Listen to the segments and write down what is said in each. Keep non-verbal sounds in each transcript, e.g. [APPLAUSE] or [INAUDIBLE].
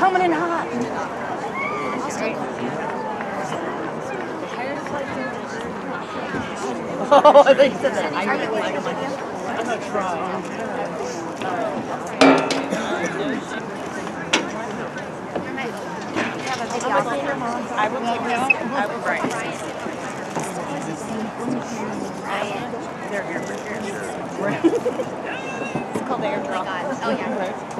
coming in hot. Oh, I think you said that. I'm not trying. I will look. I will write. They're here for sure. It's called airdrop. Oh, yeah.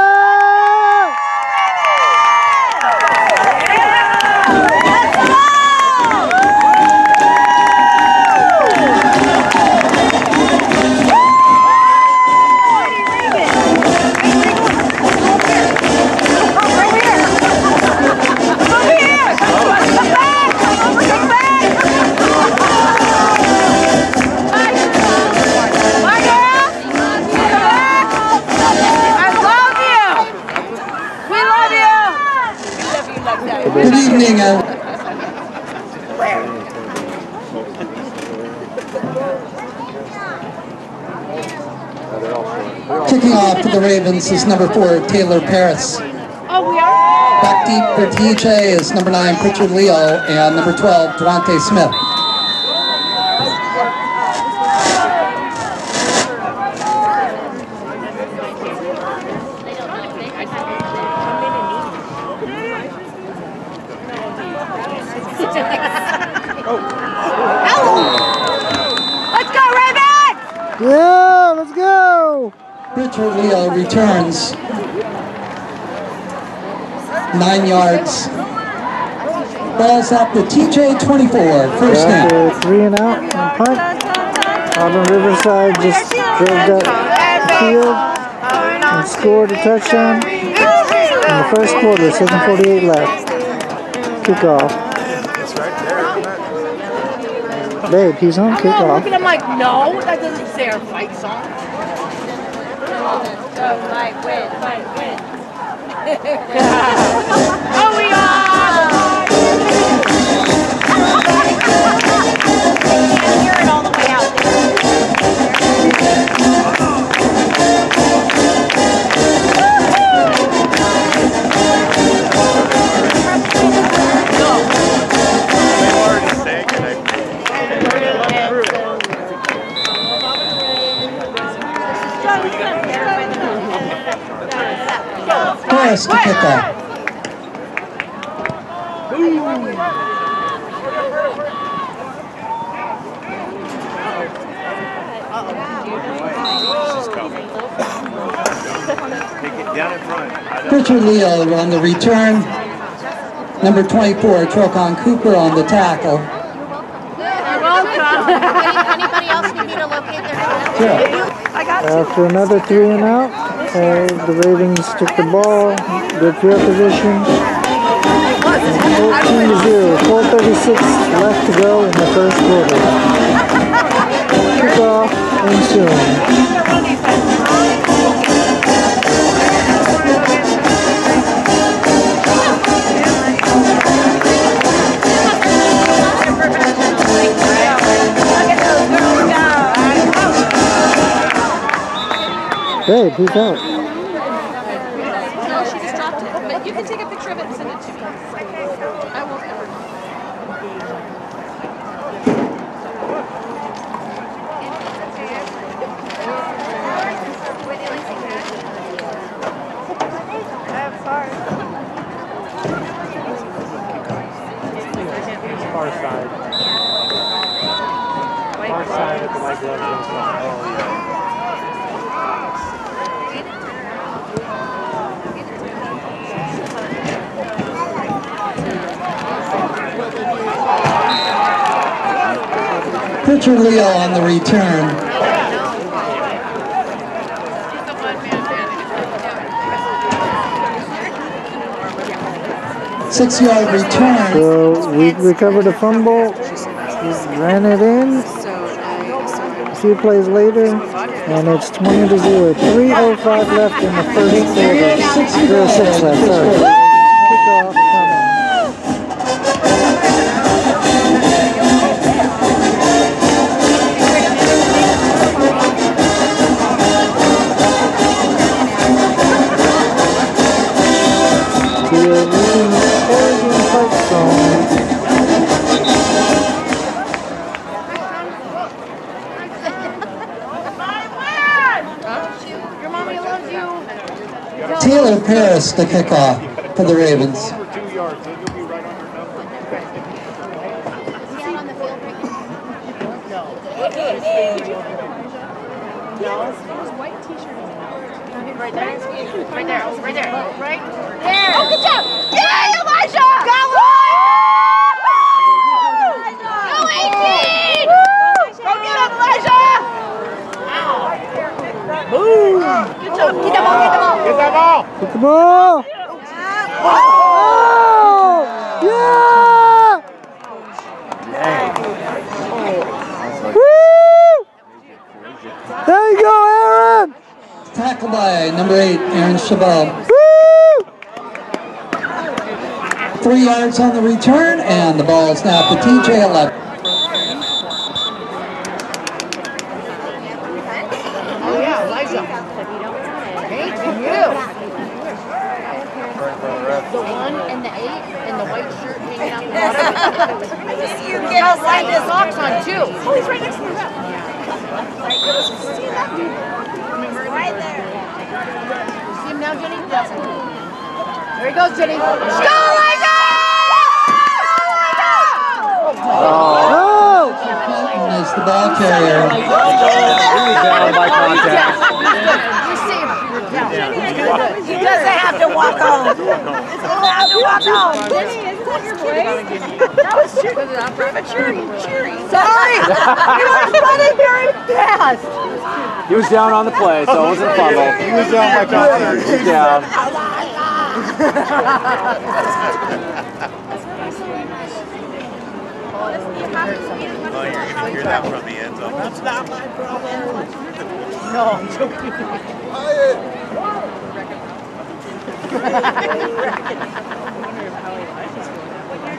Kicking off for the Ravens is number four, Taylor Paris. Oh, we are? Back deep for TJ is number nine, Pritchard Leo, and number 12, Devontae Smith. Let's go, Ravens! Yeah, let's go! Pritchard Leo returns nine yards. Ball's at the TJ 24, first down. After three and out and punt. Auburn Riverside just drove that field and scored a touchdown in the first quarter, 7.48 left. Kickoff. Babe, he's on I'm kickoff. looking, I'm like, no, that doesn't say our fight song. Go, win, win. oh, we are! [LAUGHS] know. Pritchard Leo on the return. Number 24, Trocon Cooper on the tackle. Anybody else need me to locate their Sure. After another three and out, uh, the Ravens took the ball, good field position. 14 to 0, 436 left to go in the first quarter. Kickoff and Babe, who's out? No, she just dropped it. But you can take a picture of it and send it to me. I won't ever. Far side. Far side with the white gloves and stuff. Oh, yeah. Leo on the return. Six yard return. So we recovered a fumble, ran it in, A few plays later, and it's 20 to 0. 3.05 left in the first quarter. 0 6 left, sorry. Paris to kick off for the Ravens. Over two yards, then you'll be right on your number. Is he out on the field right there. Right there. Right there. Right there. Oh, good job. Yay, Elijah! Go, Go, 18! Go get him, Elijah! Boom! Good job. Get the ball, get the ball. Get that ball! Get the ball! Oh! Yeah! Woo! There you go, Aaron! Tackled by number eight, Aaron Shabo. Woo! Three yards on the return, and the ball is now to TJ 11. Oh, yeah, Elijah. Thank you. The one and the eight and the white shirt hanging out the bottom. I just see you get a light his too. Oh, he's right next to the ref. See that dude? Right there. See him now, Jenny? There he goes, Jenny. Go, Elijah! Oh! Clinton is the ball carrier. He was down by contact. You see him. Yeah. He doesn't have to walk home. He doesn't have to walk home. [LAUGHS] That was too premature and cheery. [LAUGHS] Sorry. He was running very fast. He was down on the play, so it wasn't a fumble. He was down by contact. He was down. [LAUGHS] Oh, you're gonna hear that from the end zone. That's not my problem. No, I'm joking.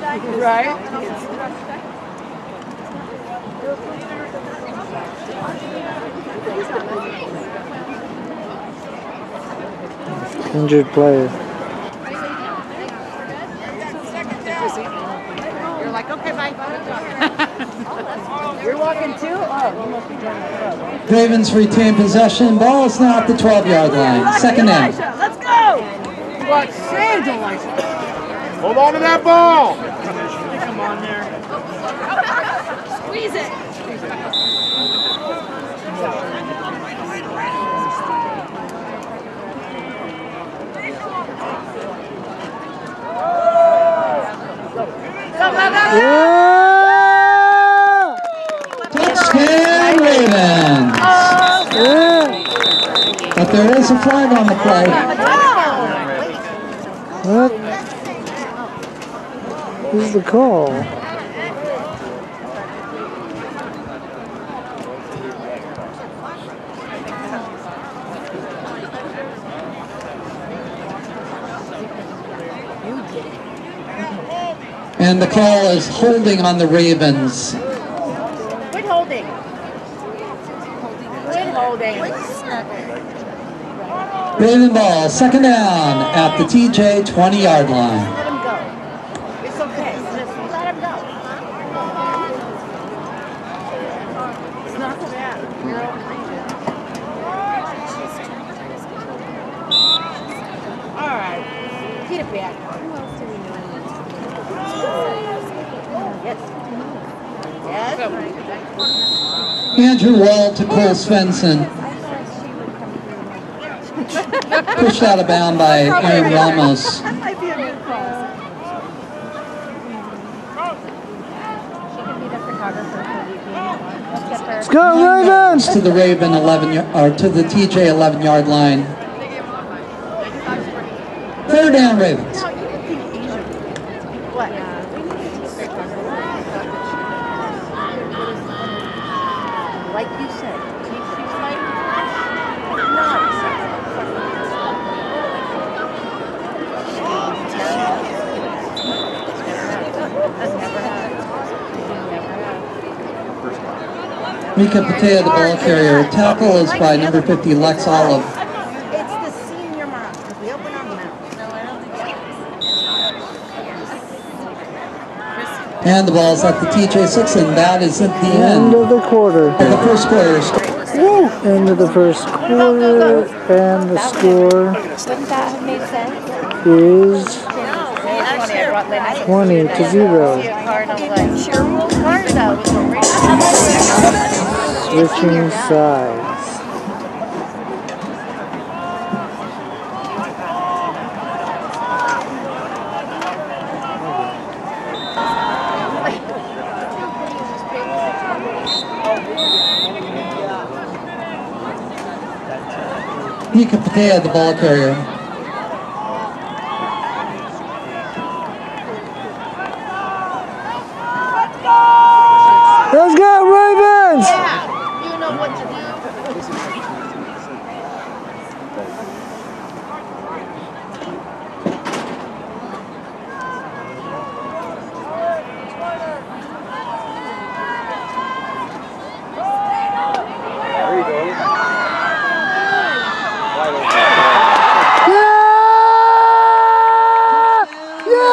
Right? Injured player. You're like, okay, bye. You're walking too? Oh, you must be doing it. Ravens retain possession. Ball is now at the 12 yard line. Second down. Let's go. What saved Elijah? Hold on to that ball! Come on there. Squeeze it. Yeah! Touchdown Ravens. Oh. Yeah! But there is a flag on the play. Oh. What? Who's the call? And the call is holding on the Ravens. Quit holding. Quit holding. Raven ball, second down at the TJ 20 yard line. Let him go. It's okay. Just let him go. It's not so bad. You're All right. Get it back. Yes. Yes. Andrew Wall to Cole Svensson. Pushed out of bound by Aaron Ramos. That might be a good call. Let's go, Ravens! To the Raven 11 y- or to the TJ 11 yard line. Third down Ravens. What? like you said, teachers like nonsense. Mika Patea, the ball carrier. Tackle is by number 50, Lex Olive. And the ball's at the TJ6, and that is at the End end of the quarter. of the first quarter. End of the first quarter, and the score Wouldn't that have made sense? is 20 to 0. Switching sides. The ball carrier. Let's go, Ravens! You know what to do. Yeah! Yeah!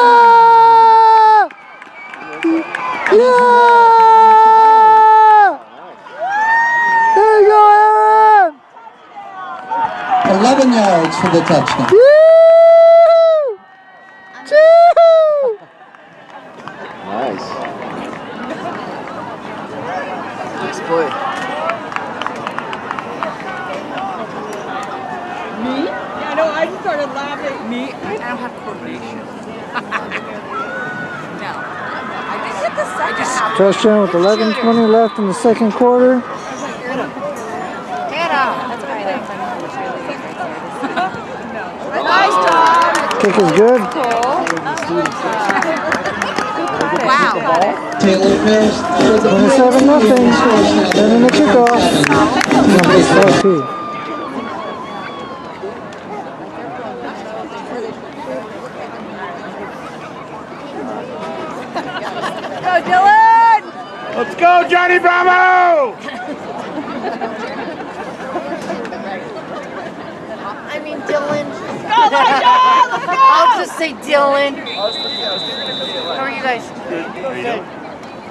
Yeah! There you go, Aaron! 11 yards for the touchdown. Woo! Choo! Nice. Nice play. Me? Yeah, no, I just started laughing. Me? I don't have coordination. no. I just hit the second half. Touchdown with 11.20 left in the second quarter. Nice job. Kick is good. Wow. Taylor Paris for the 27 nothing. Then in the kickoff. Number 14. Go, Dylan. Let's go, Johnny Bravo! I mean, Dylan. Go, Elijah. Oh let's go. I'll just say Dylan. How are you guys? Good. How you doing?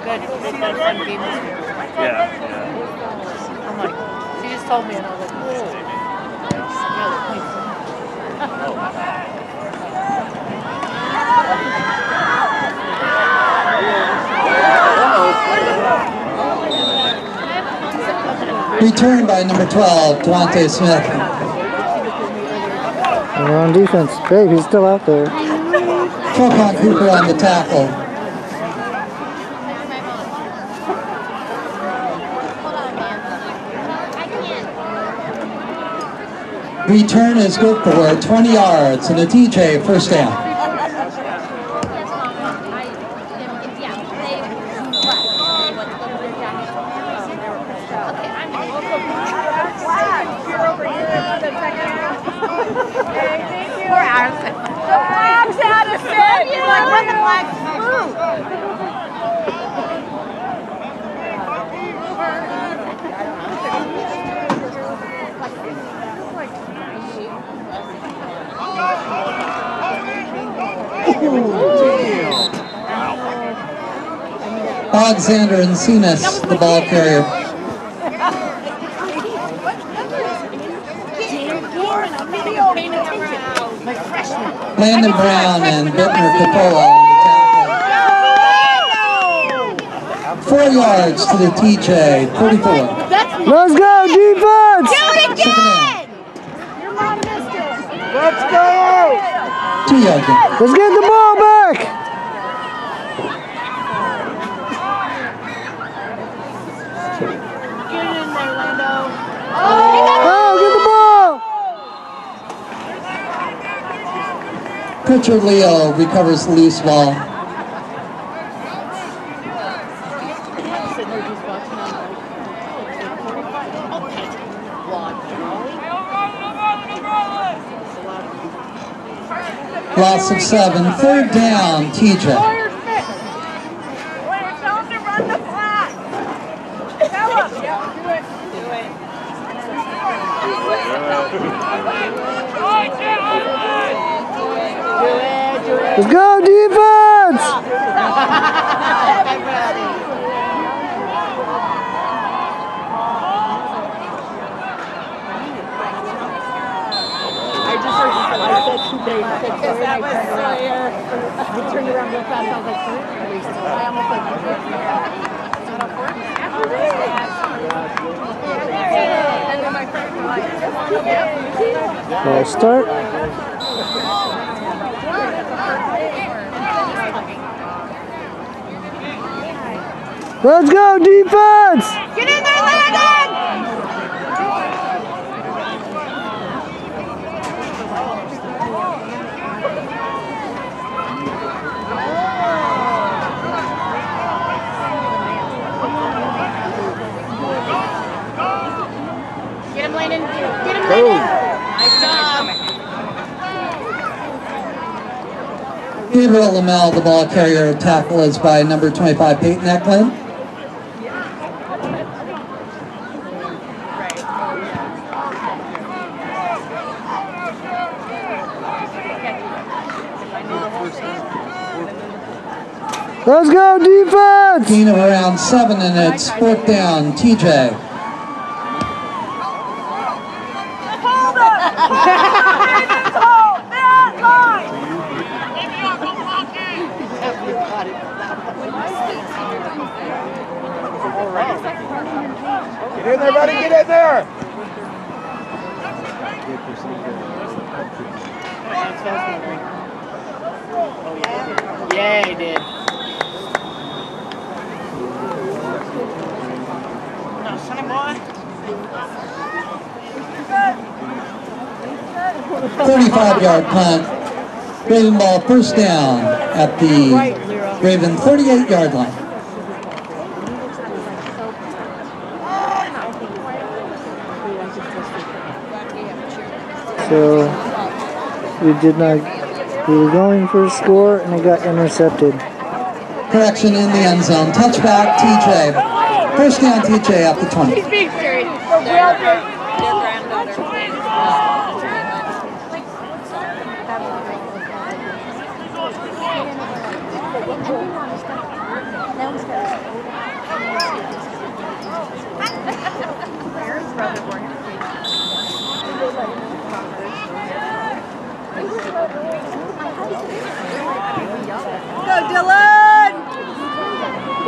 Good. It's been a fun game this week. Yeah, yeah. I'm like, she just told me, and I was like, whoa. Return by number 12, Devontae Smith. We're on defense. Babe, he's still out there. Trocon Cooper on the tackle. Return is good for 20 yards and a TJ first down. Poor Addison. The flag's Addison. You're like, when the flag's flew. Alexander Encinas, the ball carrier. My. Landon Brown and Bittner Capola on the tackle. Four yards to the TJ, 34. Let's go, defense! Second down. Let's go! Let's get the ball back! Get in there, Lando. Oh, get the ball! Pritchard Leo recovers loose ball. Sitting there just watching on like, okay. Loss of seven. Third down, TJ. Tell him to run the flag. Tell him. Let's go, defense! I just heard you say, I said two days, I said sorry, and I turned around. I I almost start. Let's go, defense! Get in there, Landon! Get him, Landon. Get him, Landon. Nice job. Gabriel Lamel, the ball carrier, tackle is by number 25, Peyton Eklund. Let's go, defense! Gain of around seven, and it's fourth down, TJ. Hold it! Hold that line! Get in there, buddy. Get in there. Yeah, he did. No, Sunny Boy. 35-yard punt. Raven ball first down at the Raven 38-yard line. So we did not. We were going for a score and it got intercepted. Correction in the end zone. Touchback, TJ. First down, TJ up the 20.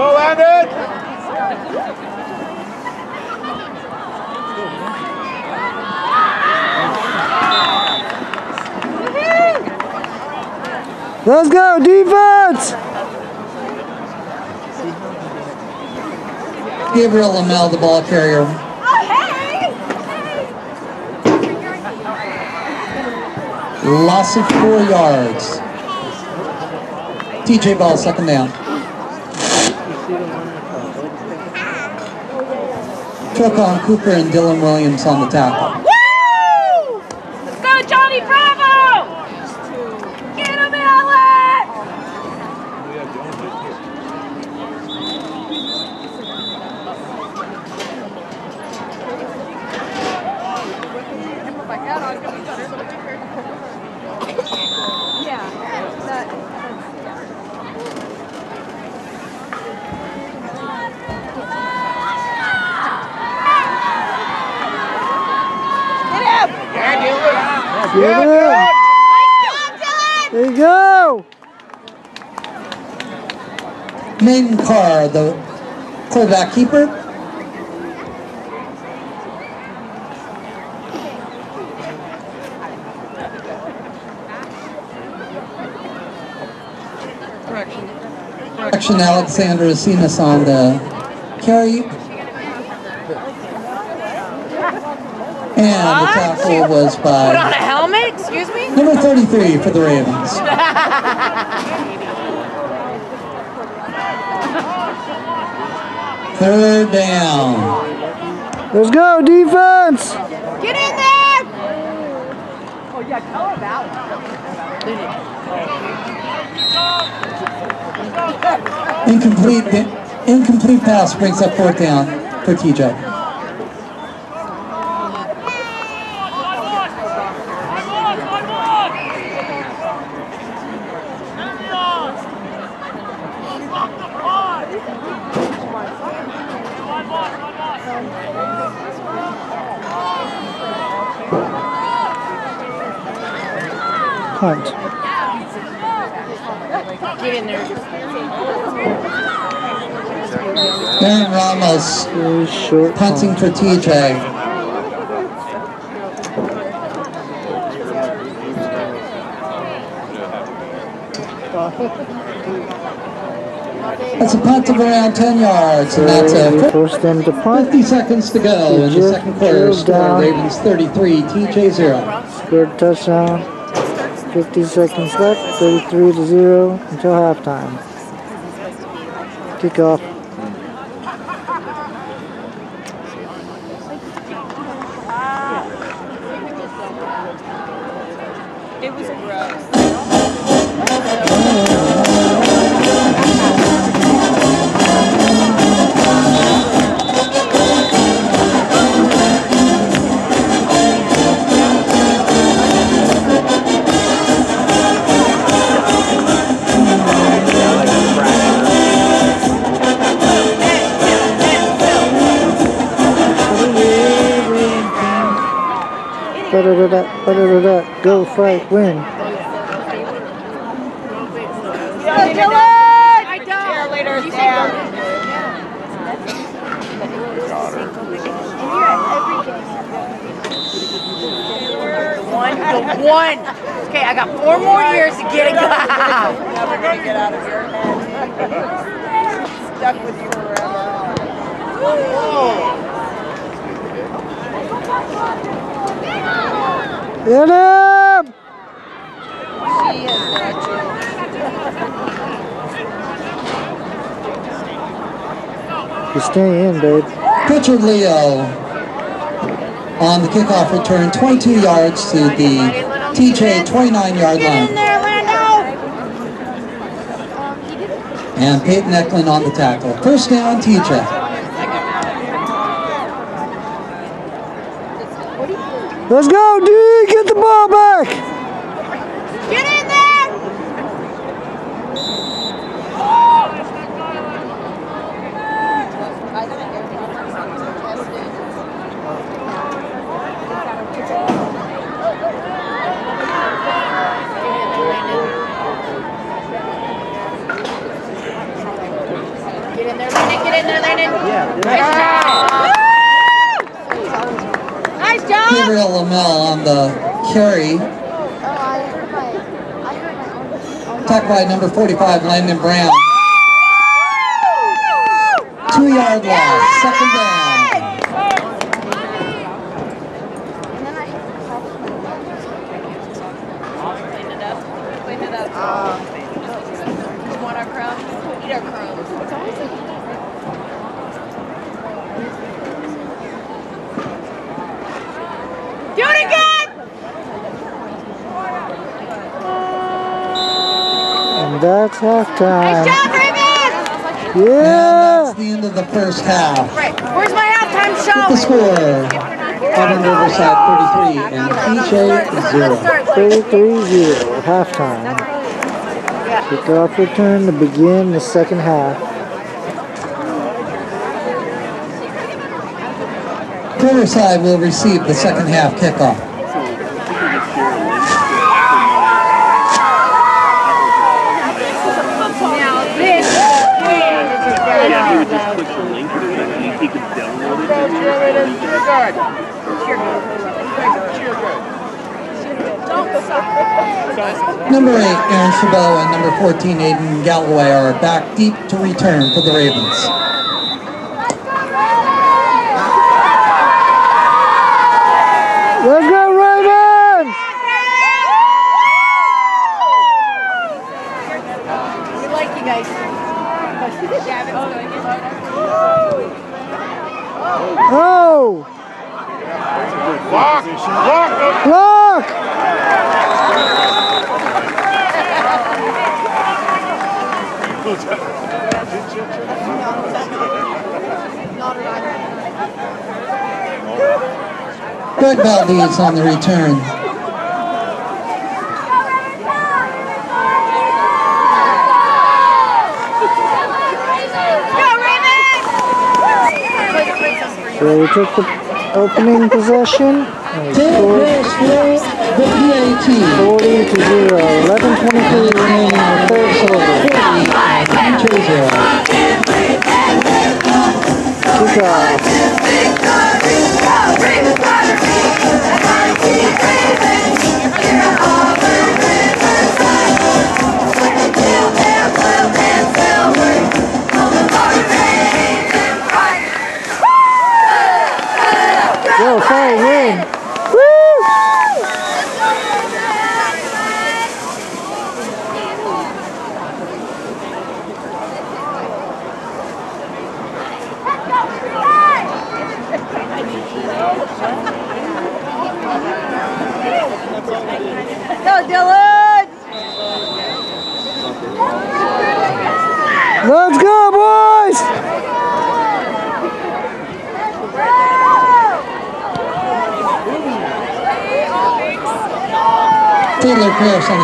Go, Landon. Let's go, defense! Gabriel Lamel, the ball carrier. Hey! Loss of four yards. TJ ball, second down. Trocon Cooper and Dylan Williams on the tackle. Woo! Let's go, Johnny Bravo! Get him, Alex! Get him! Give it up. There you go! Main Carr, the quarterback keeper. Correction, Alexander Encinas on the carry. And the tackle was Put on a by helmet? Excuse me? number 33 for the Ravens. [LAUGHS] Third down. Let's go, defense! Get in there! Oh, yeah, tell her about Incomplete, incomplete pass brings up fourth down for TJ. Punt. Get in there. Baron Ramos Very short punting for TJ. That's a punt of around 10 yards, and that's So a force them to punt. 50 seconds to go in the Just second quarter. drilled Score down. Ravens 33, TJ 0. Scored a touchdown. 50 seconds left. 33 to 0 until halftime. Kickoff. Fight, win. Go, Dylan! I don't. Cheerleaders down. One to one. Okay, I got four more years to get it going. Never gonna get out of your head. Stuck with you forever. Hit him! She is legend. You stay in, babe. Pritchard Leo on the kickoff return, 22 yards to the TJ 29 yard line. there, And Peyton Eklund on the tackle. First down, TJ. Let's go, D! Get the ball back! Get in there. Get in there, Landon. Get in there, Landon. Nice job. Gabriel Lamel on the carry. Attacked by number 45, Landon Brown. Two yard loss, second down. Clean it up. Clean it up. You want our crumbs? Eat our crumbs. Do it again. And that's halftime. Job, Raven. And Yeah! that's the end of the first half. Right. Where's my halftime show? The score, Auburn Riverside 33 and TJ 0. 33-0, halftime. Kickoff return to begin the second half. Riverside will receive the second half kickoff. Now this Yeah, he would just click the link and then he could Number 8, Aaron Shabo, and number 14, Aiden Galloway are back deep to return for the Ravens. Let's go, Ravens! we like you guys. Oh! Lock! Lock! Block! Greg Valdez on the return. So we took the opening possession. And scored the PAT. 40 to 0. 11.23 remaining in the third quarter. TJ zero. Kickoff.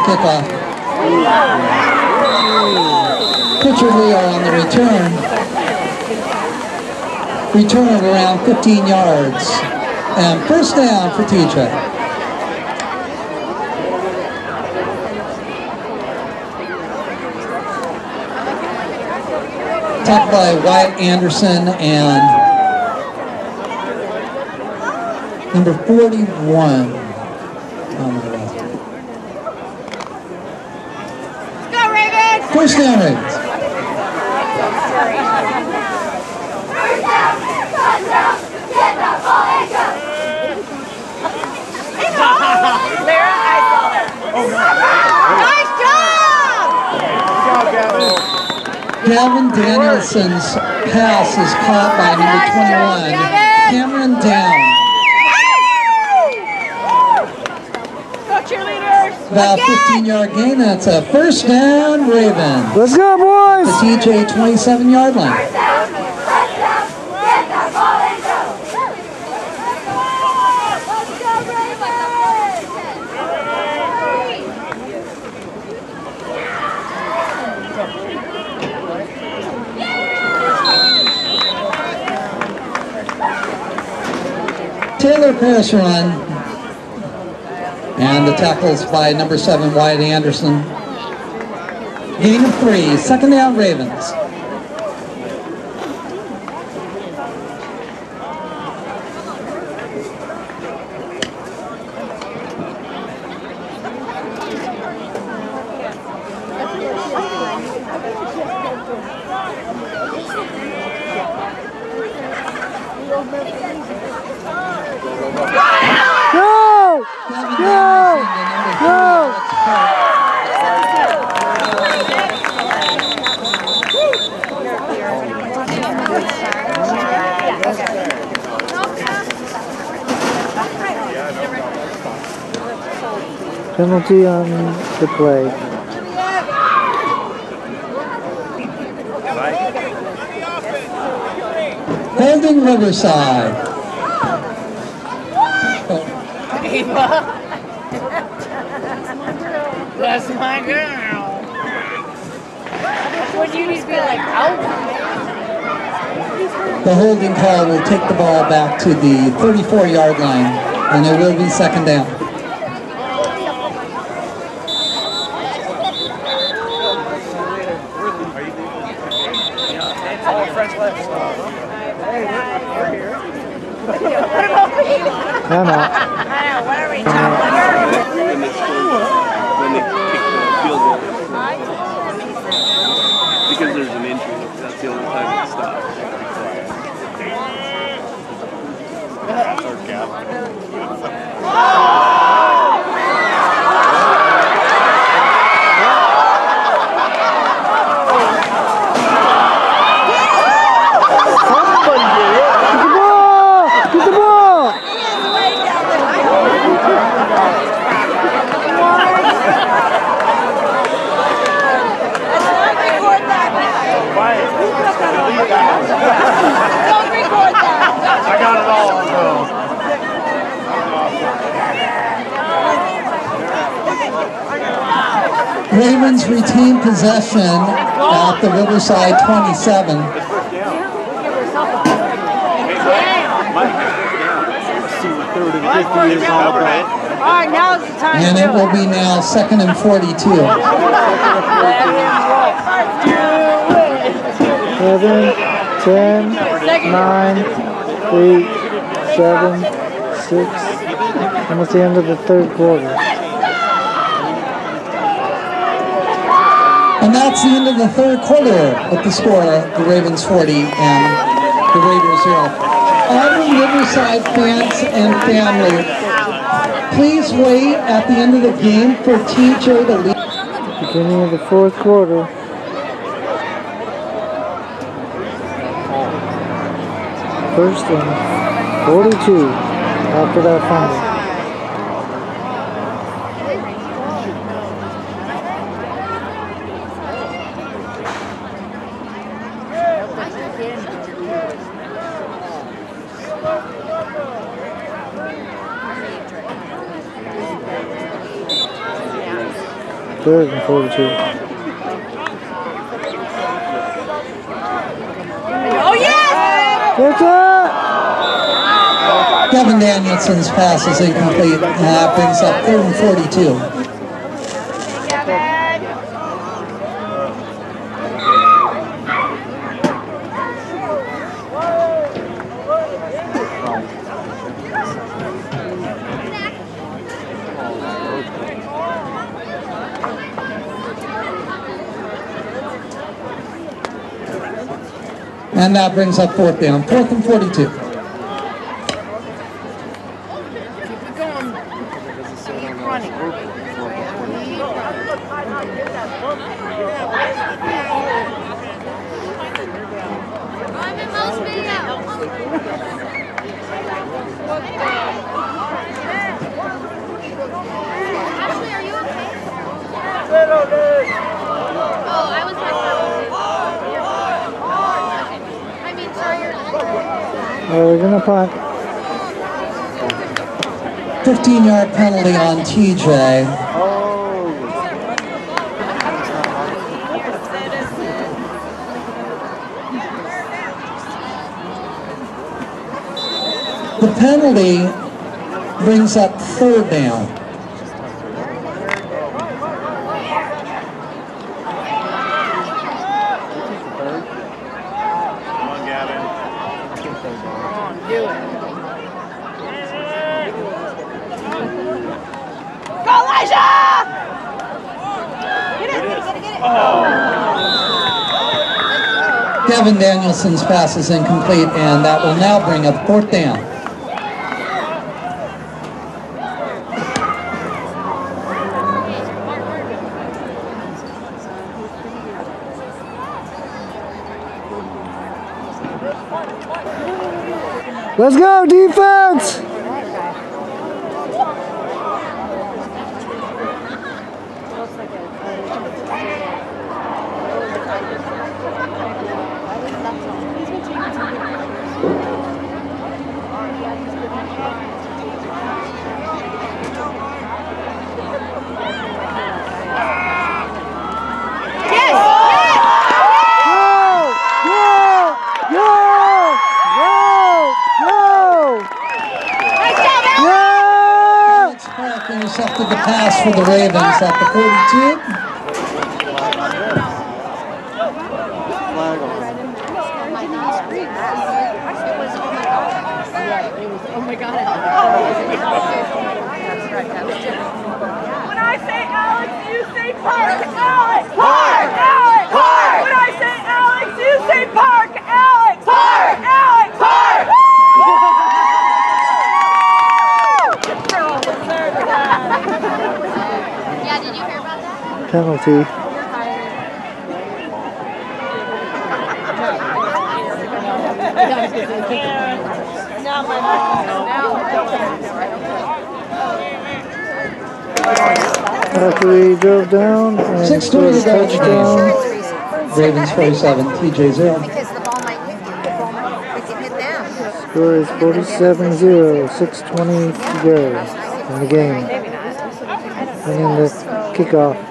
Kickoff. Pritchard Leo on the return. Return of around 15 yards. And first down for TJ. Tackled by Wyatt Anderson and number 41 on the left. Go, Saw her. Nice job! Gavin Danielson's pass is caught by number 21, Cameron Down. Go, cheerleaders! About 15 yard gain, that's a first down, Raven. Let's go, boys! The TJ 27 yard line. Taylor Paris run. And the tackles by number seven, Wyatt Anderson. Gain of three, second down Ravens. Go! Gavin Go! Danielson to number Go! three, Alex Park. Penalty on the play. Holding Riverside. Oh, That's my girl. Would you need to be like out? The holding call will take the ball back to the 34 yard line, and it will be second down. I'm out. When they score, when they kick the field goal. Because there's an injury. That's the only time it stops. Get the ball! Get the ball! Don't record that! I got it all on film. Ravens retain possession at the Riverside 27. third and 50 is all about. All right, now's the time And to it do will be now second and 42. Seven, ten, nine, eight, seven, six. Almost the end of the third quarter. And that's the end of the third quarter with the score, the Ravens 40 and the Raiders 0. Auburn Riverside fans and family, please wait at the end of the game for TJ to lead. Beginning of the fourth quarter. First and 42 after that fumble. Third and 42. Oh, yes! Get up! Kevin Danielson's pass is incomplete, and that brings up third and 42. And that brings up fourth down, fourth and 42. Keep it going. Keep running. I'm in most video. Ashley, are you okay? Oh, I was like, I mean, sorry, you're Uh, we're gonna punt. 15 yard penalty on TJ. The penalty brings up third down. Come on, Gavin. Come on, do it. Go, Elijah! Get it, get it, get it. Kevin Danielson's pass is incomplete, and that will now bring up fourth down. Let's go, defense! Go! Go! Go! Go! Go! Yeah! Alex Clark intercepted the pass for the Ravens at the 42. Oh my god, Alex. That's right, that was different. When I say Alex, you say Park. Alex. Park. Alex. Park. When I say Alex, you say Park. Alex. Park. Alex. Park. Yeah, did you hear about that? Penalty. After he drove down and Six scored a to the touchdown. Ravens 47, TJ 0. Because the ball might hit you. The ball might it can hit them. Score is 47-0, 6.20 to go in the game. And in the kickoff.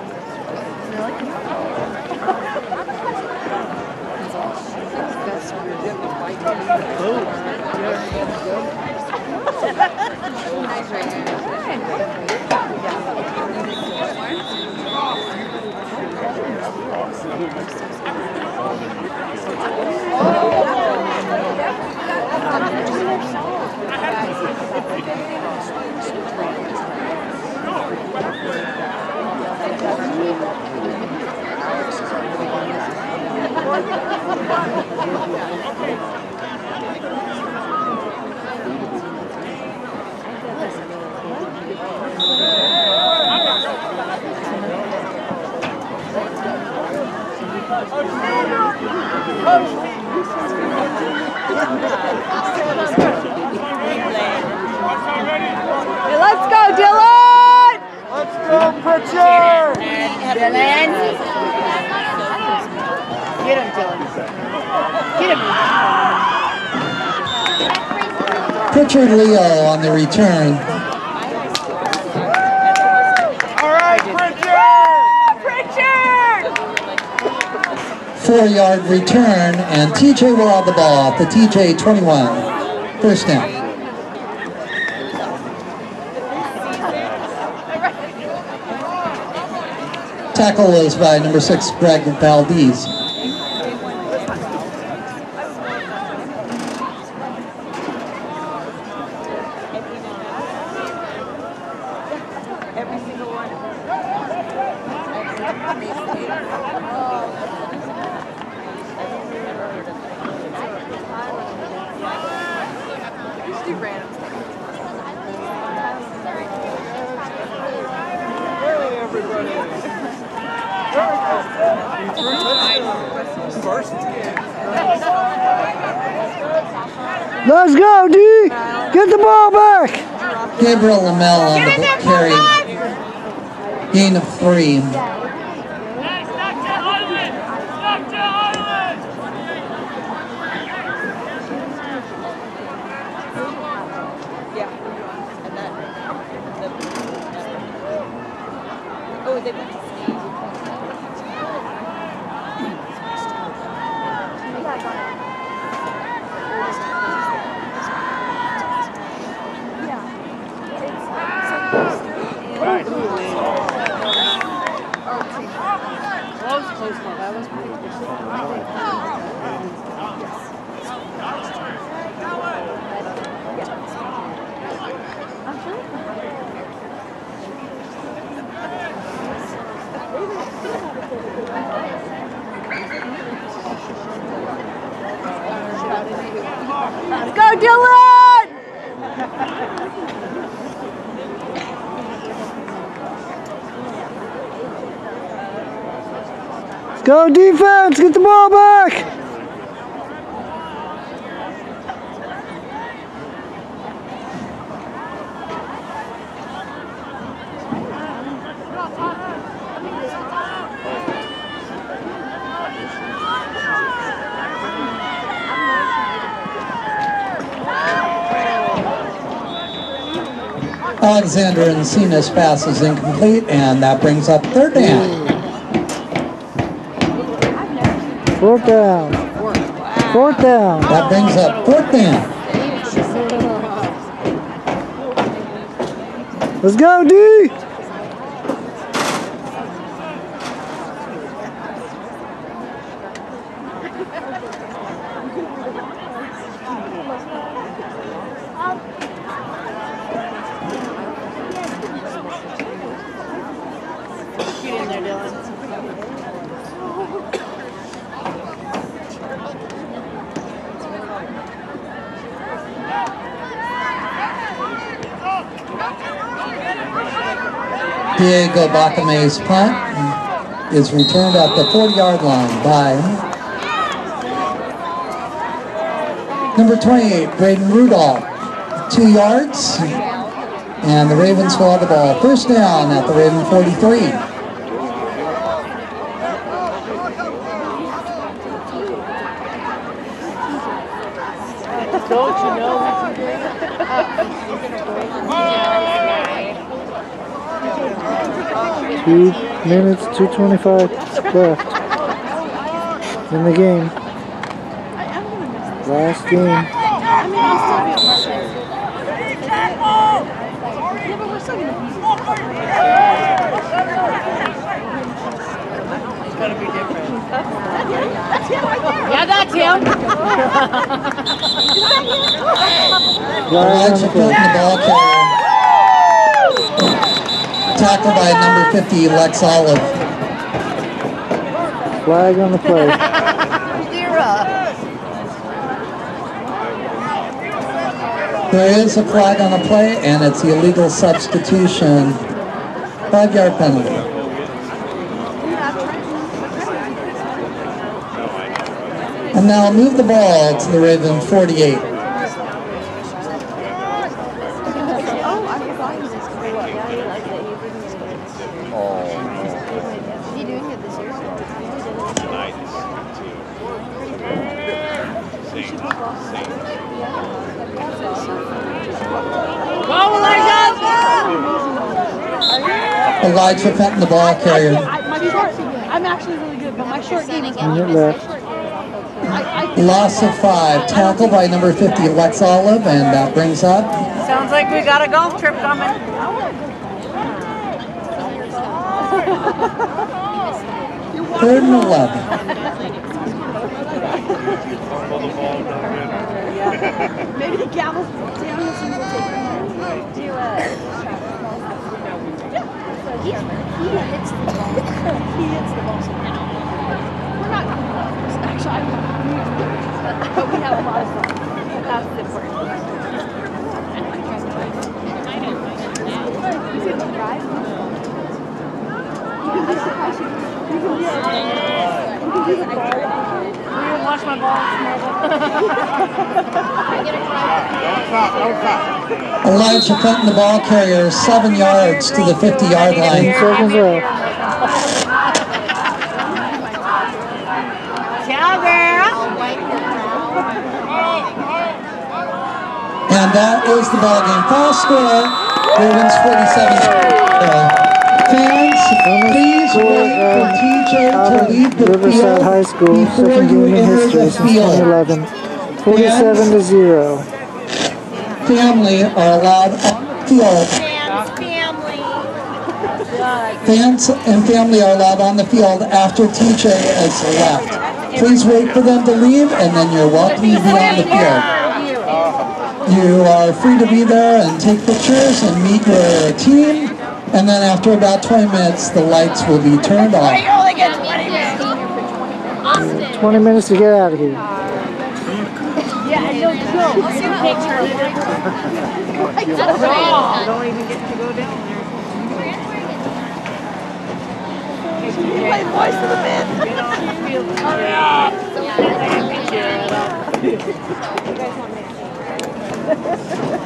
Pritchard Leo on the return. All right, Pritchard! Four-yard return, and TJ will have the ball at the TJ 21. First down. Tackle is by number six, Greg Valdez. Let's go, D! Get the ball back! Gabriel Lamel on the carry. Gain of defense! Get the ball back! Alexander and Encinas pass is incomplete, and that brings up third down. Fourth down. Fourth down. That brings up fourth down. Let's go, D! Diego Bacame's punt is returned at the 40-yard line by number 28, Braden Rudolph. Two yards, and the Ravens will have the ball. First down at the Raven 43. Don't you know we can do Two minutes, 225 left in the game. Last game. I mean, I'll still be a part of it. Yeah, that's him. Flag on Elijah the Fulton, play. the ball carrier. Tackled by number 50, Lex Olive. Flag on the play. [LAUGHS] There is a flag on the play, and it's the illegal substitution. Five yard penalty. And now move the ball to the Raven 48. Elijah Fenton, the ball carrier. I, my short, I'm actually really good, but my short game is Minute left. I, I, Loss of five. Tackled by number 50, Lex Olive, and that brings up Sounds like we got a golf trip coming. third and 11. [LAUGHS] maybe the gavel's down and some will take He hits the ball. he hits the ball. We're not golfers. Actually, I'm not. But we have a lot of fun. That's the important part. You them drive? You can be surprised. You can be You can be the ball. We didn't wash my balls. Elijah Fenton, the ball carrier, seven yards to the 50 yard line. seconds left. Ciao, girl. And that is the ball game. Final score, Ravens 47. Uh, fans, please TJ to leave the Riverside High field School, before second you history since 2011. 47 to 0. Family are allowed on the field. Fans and family are allowed on the field after TJ has left. Please wait for them to leave and then you're welcome to be on the field. You are free to be there and take pictures and meet your team. And then after about 20 minutes, the lights will be turned off. 20 minutes to get out of here. Yeah, and no chill. Take turns. Don't even get to go down there. Play voice of the band.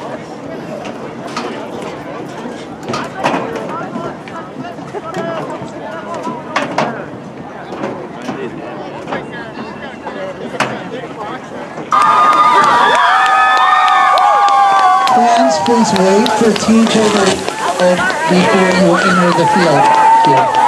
Fans, please wait for TJ to before you enter the. Field.